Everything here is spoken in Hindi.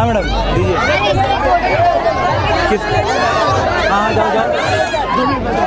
हाँ मैडम दीजिए। किस हाँ, हाँ जाओ जाओ।